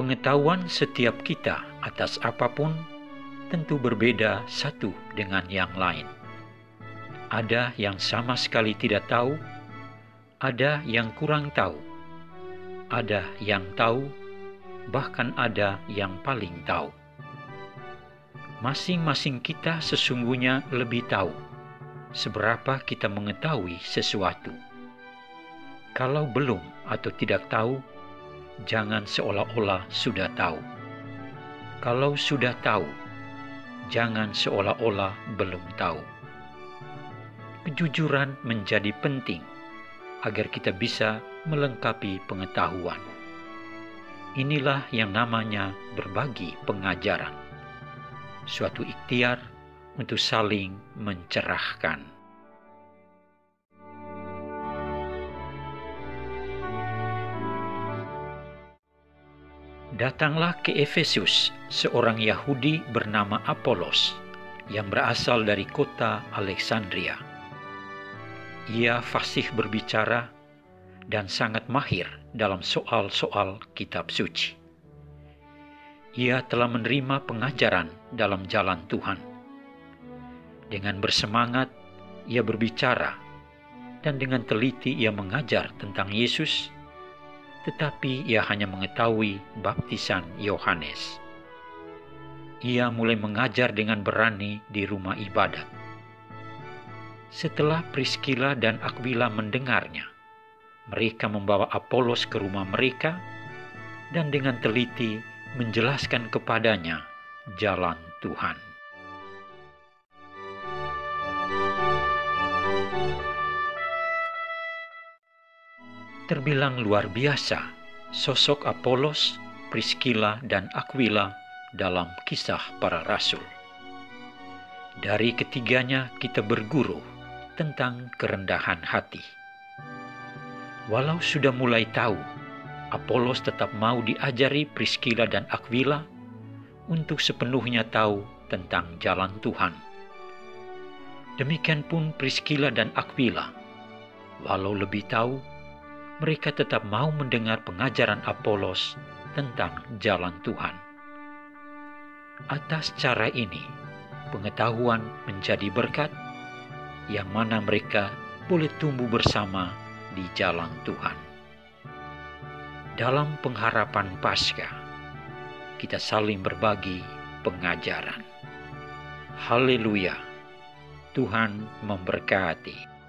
Pengetahuan setiap kita atas apa pun tentu berbeda satu dengan yang lain. Ada yang sama sekali tidak tahu, ada yang kurang tahu, ada yang tahu, bahkan ada yang paling tahu. Masing-masing kita sesungguhnya lebih tahu seberapa kita mengetahui sesuatu. Kalau belum atau tidak tahu, jangan seolah-olah sudah tahu. Kalau sudah tahu, jangan seolah-olah belum tahu. Kejujuran menjadi penting agar kita bisa melengkapi pengetahuan. Inilah yang namanya berbagi pengajaran, suatu ikhtiar untuk saling mencerahkan. Datanglah ke Efesus seorang Yahudi bernama Apolos yang berasal dari kota Alexandria. Ia fasih berbicara dan sangat mahir dalam soal-soal kitab suci. Ia telah menerima pengajaran dalam jalan Tuhan. Dengan bersemangat, ia berbicara, dan dengan teliti ia mengajar tentang Yesus, tetapi ia hanya mengetahui baptisan Yohanes. Ia mulai mengajar dengan berani di rumah ibadat. Setelah Priscilla dan Aquila mendengarnya, mereka membawa Apolos ke rumah mereka dan dengan teliti menjelaskan kepadanya jalan Tuhan. Terbilang luar biasa sosok Apolos, Priscilla, dan Aquila dalam kisah para rasul. Dari ketiganya kita berguru tentang kerendahan hati Walau sudah mulai tahu, Apolos tetap mau diajari Priscilla dan Aquila untuk sepenuhnya tahu tentang jalan Tuhan. Demikian pun Priscilla dan Aquila, walau lebih tahu, mereka tetap mau mendengar pengajaran Apolos tentang jalan Tuhan. Atas cara ini, pengetahuan menjadi berkat yang mana mereka boleh tumbuh bersama di jalan Tuhan. Dalam pengharapan Pasca, kita saling berbagi pengajaran. Haleluya! Tuhan memberkati.